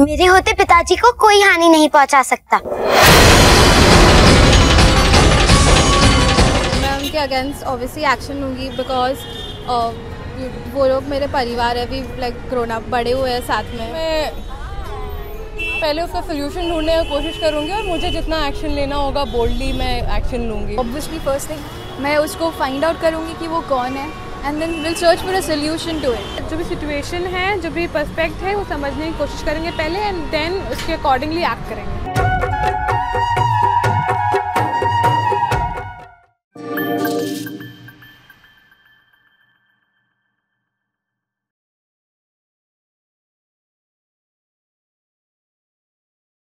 मेरे होते पिताजी को कोई हानि नहीं पहुँचा सकता। मैं उनके अगेंस्ट ऑब्वियसली एक्शन लूँगी बिकॉज़ वो लोग मेरे परिवार है भी लाइक ग्रोन अप बड़े हुए हैं साथ में। मैं पहले उसका सोल्यूशन ढूँढने की कोशिश करूँगी और मुझे जितना एक्शन लेना होगा बोल्डली मैं एक्शन लूँगी। ऑब्वियसली फ़र्स्ट थिंग मैं उसको फाइंड आउट करूँगी कि वो कौन है। And then will search for a solution to it जो भी सिचुएशन है, जो भी परस्पेक्ट है, वो समझने की कोशिश करेंगे पहले एंड देन उसके अकॉर्डिंगली एक्ट करेंगे।